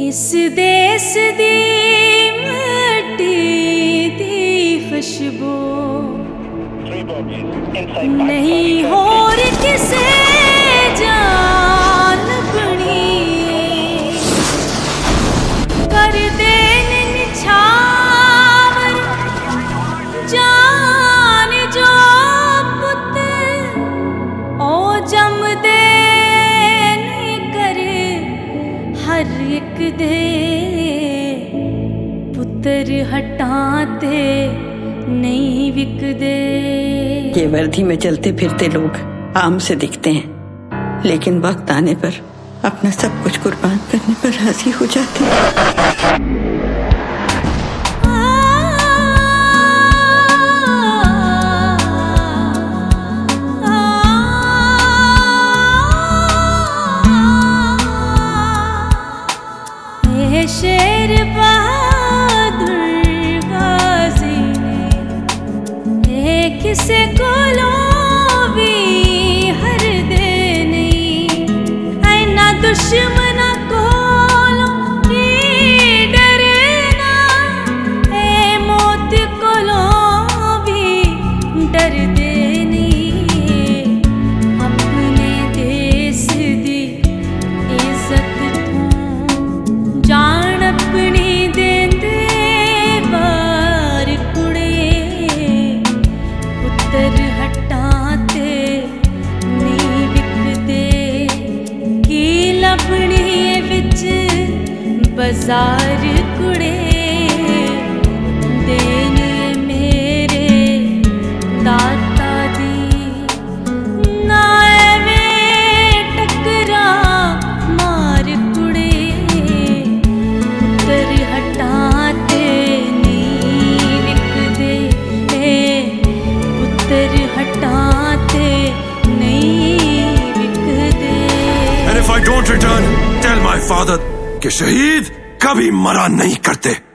इस देश दी मट्टी दी खुशबू। नहीं हो किसे हर एक दे, पुत्र हटाते, नहीं विकदे ये वर्दी में चलते फिरते लोग आम से दिखते हैं, लेकिन वक्त आने पर अपना सब कुछ कुर्बान करने पर राज़ी हो जाते हैं। शेर बहादुर गाजी ने। एक से कोलों हज़ार कुड़े मेरे दाता दी टकरा मार कुड़े हटाते पुत्र हटाते नहीं And if I don't return, tell my father कि शहीद कभी मरा नहीं करते।